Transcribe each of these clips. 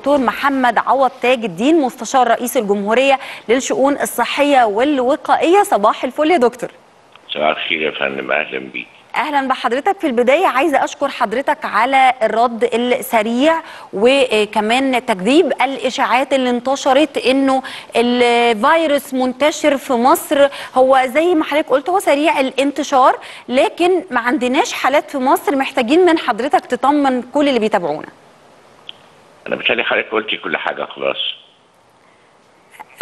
دكتور محمد عوض تاج الدين مستشار رئيس الجمهورية للشؤون الصحية والوقائية. صباح الفل يا دكتور. صباح الخير يا فندم. أهلا بيك. أهلا بحضرتك. في البداية عايزة أشكر حضرتك على الرد السريع وكمان تكذيب الإشاعات اللي انتشرت إنه الفيروس منتشر في مصر. هو زي ما حضرتك قلت هو سريع الانتشار لكن ما عندناش حالات في مصر. محتاجين من حضرتك تطمن كل اللي بيتابعونا. أنا بالتالي حضرتك قلتي كل حاجة خلاص.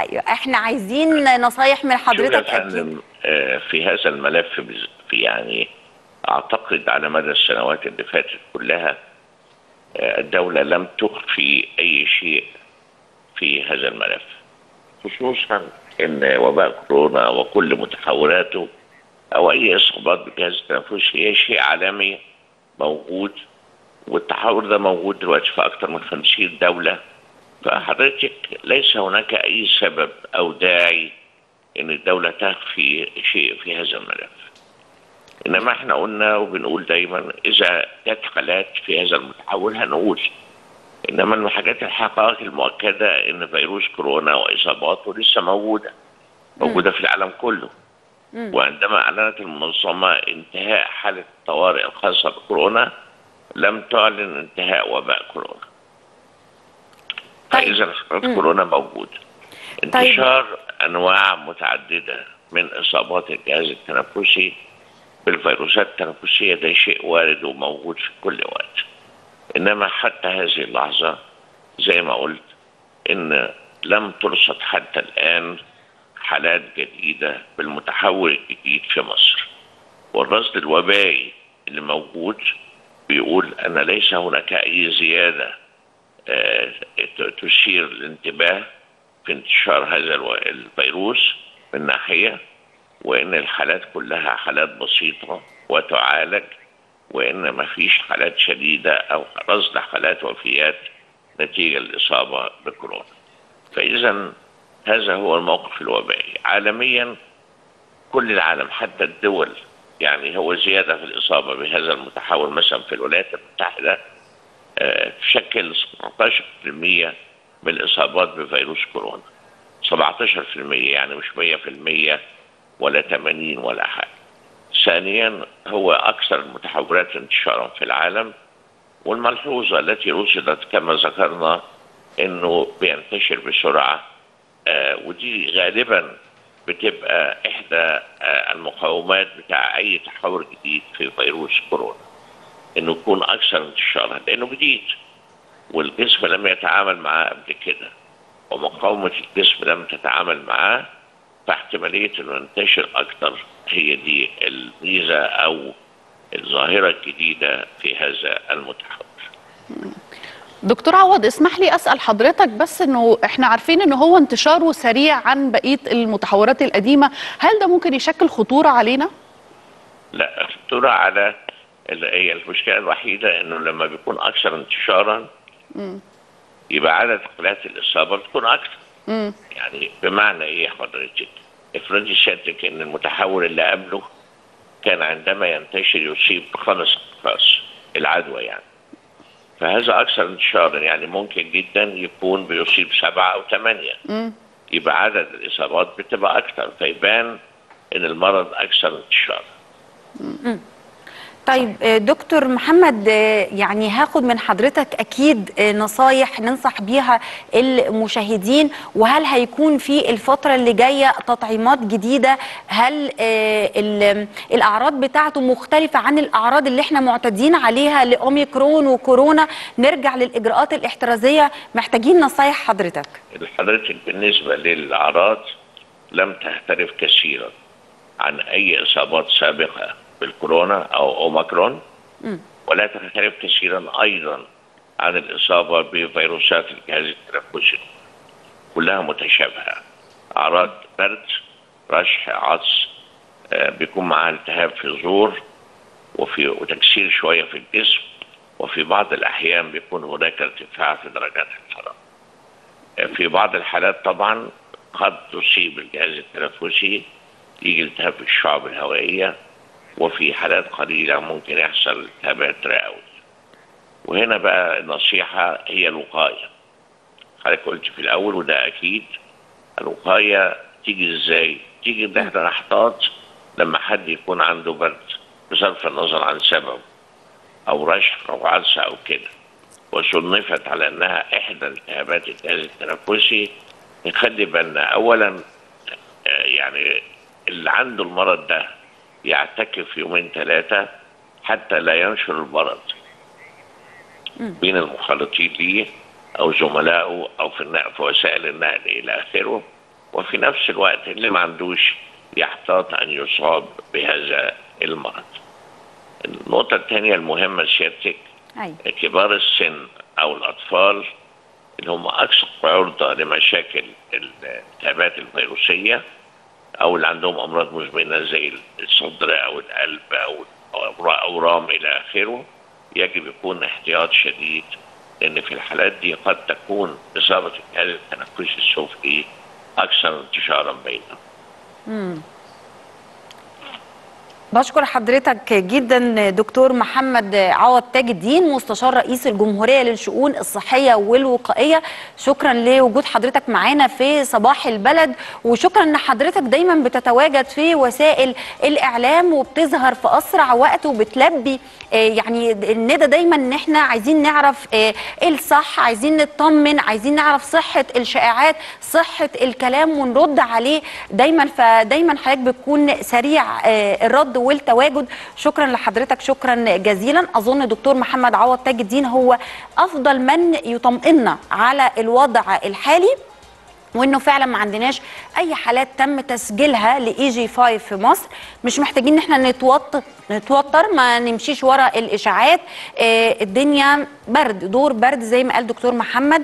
أيوه إحنا عايزين نصايح من حضرتك أكيد. آه، في هذا الملف يعني أعتقد على مدى السنوات اللي فاتت كلها آه، الدولة لم تخفي أي شيء في هذا الملف. خصوصا إن وباء كورونا وكل متحولاته أو أي إصابات بالجهاز التنفسي هي شيء عالمي موجود. والتحول ده موجود دلوقتي في أكثر من 50 دولة. فحضرتك ليس هناك أي سبب أو داعي إن الدولة تخفي شيء في هذا الملف. إنما إحنا قلنا وبنقول دايما إذا جت حالات في هذا المتحول هنقول. إنما الحاجات الحقائق المؤكدة إن فيروس كورونا وإصاباته لسه موجودة موجودة في العالم كله. وعندما أعلنت المنظمة انتهاء حالة الطوارئ الخاصة بكورونا لم تعلن انتهاء وباء كورونا. طيب. فاذا حالات كورونا موجوده انتشار أنواع متعددة من إصابات الجهاز التنفسي بالفيروسات التنفسية ده شيء وارد وموجود في كل وقت. إنما حتى هذه اللحظة زي ما قلت إن لم ترصد حتى الآن حالات جديدة بالمتحول الجديد في مصر. والرصد الوبائي اللي موجود بيقول أن ليس هناك أي زيادة آه، تشير الانتباه في انتشار هذا الفيروس من ناحية وإن الحالات كلها حالات بسيطة وتعالج وإن ما فيش حالات شديدة أو رصد حالات وفيات نتيجة الاصابه بكورونا. فاذا هذا هو الموقف الوبائي عالميا كل العالم حتى الدول يعني هو زيادة في الإصابة بهذا المتحول مثلا في الولايات المتحدة آه، تشكل 17% من الإصابات بفيروس كورونا. 17% يعني مش 100% ولا 80 ولا حاجة. ثانيا هو أكثر المتحورات انتشارا في العالم والملحوظة التي رصدت كما ذكرنا إنه بينتشر بسرعة آه ودي غالبا بتبقى إحدى آه المقاومات بتاع أي تحور جديد في فيروس كورونا. إنه يكون أكثر انتشارا لأنه جديد. والجسم لم يتعامل معاه قبل كده. ومقاومة الجسم لم تتعامل معاه فاحتمالية إنه ينتشر أكثر هي دي الميزة أو الظاهرة الجديدة في هذا المتحول. دكتور عوض اسمح لي أسأل حضرتك بس إنه إحنا عارفين ان هو انتشاره سريع عن بقية المتحورات القديمة. هل ده ممكن يشكل خطورة علينا؟ لا خطورة على هي المشكلة الوحيدة إنه لما بيكون أكثر انتشارا يبقى عدد حالات الإصابة بتكون أكثر. مم. يعني بمعنى إيه حضرتك؟ افرضي سيادتك إن المتحول اللي قبله كان عندما ينتشر يصيب خمس أشخاص العدوى يعني. فهذا أكثر انتشارا يعني ممكن جدا يكون بيصيب سبعة أو ثمانية. يبقى عدد الإصابات بتبقى أكثر فيبان إن المرض أكثر انتشارا طيب آه، دكتور محمد آه، يعني هاخد من حضرتك أكيد آه، نصايح ننصح بيها المشاهدين وهل هيكون في الفترة اللي جاية تطعيمات جديدة؟ هل ال- الأعراض بتاعته مختلفة عن الأعراض اللي إحنا معتادين عليها لأوميكرون وكورونا؟ نرجع للإجراءات الاحترازية. محتاجين نصايح حضرتك. حضرتك بالنسبة للأعراض لم تختلف كثيرا عن أي إصابات سابقة. بالكورونا أو أوميكرون. ولا تختلف كثيرا أيضا عن الإصابة بفيروسات الجهاز التنفسي. كلها متشابهة. أعراض برد رشح عطس آه، بيكون معها التهاب في الزور وفي وتكسير شوية في الجسم. وفي بعض الأحيان بيكون هناك ارتفاع في درجات الحرارة. في بعض الحالات طبعا قد تصيب الجهاز التنفسي يجي التهاب في الشعب الهوائية وفي حالات قليلة ممكن يحصل التهابات رئوية وهنا بقى النصيحة هي الوقاية. حضرتك قلت في الأول وده أكيد. الوقاية تيجي إزاي؟ تيجي إن إحنا نحتاط لما حد يكون عنده برد بصرف النظر عن سببه أو رشح أو عرس أو كده. وصنفت على إنها إحدى التهابات الجهاز التنفسي نخلي بالنا اولا آه، يعني اللي عنده المرض ده يعتكف يومين ثلاثة حتى لا ينشر المرض بين المخالطين ليه أو زملائه أو في في وسائل النقل إلى آخره. وفي نفس الوقت اللي ما عندوش يحتاط أن يصاب بهذا المرض. النقطة الثانية المهمة سيادتك كبار السن أو الأطفال اللي هم أكثر عرضة لمشاكل الالتهابات الفيروسية أو اللي عندهم أمراض مزمنة زي الصدر أو القلب أو اورام إلى آخره يجب يكون احتياط شديد لأن في الحالات دي قد تكون إصابة الجهاز التنفسي السفلي أكثر انتشارا بينهم. بشكر حضرتك جدا دكتور محمد عوض تاج الدين مستشار رئيس الجمهورية للشؤون الصحية والوقائية. شكرا لوجود حضرتك معانا في صباح البلد وشكرا إن حضرتك دايما بتتواجد في وسائل الإعلام وبتظهر في أسرع وقت وبتلبي آه، يعني الندى دايما إن إحنا عايزين نعرف إيه الصح عايزين نطمن عايزين نعرف صحة الشائعات صحة الكلام ونرد عليه دايما. فدايما حضرتك بتكون سريع آه، الرد والتواجد. شكرا لحضرتك شكرا جزيلا. أظن دكتور محمد عوض تاج الدين هو أفضل من يطمئننا على الوضع الحالي وإنه فعلا ما عندناش أي حالات تم تسجيلها لإي جي 5 في مصر. مش محتاجين إن إحنا نتوتر نتوتر ما نمشيش ورا الإشاعات. آه، الدنيا برد دور برد زي ما قال دكتور محمد.